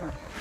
All right.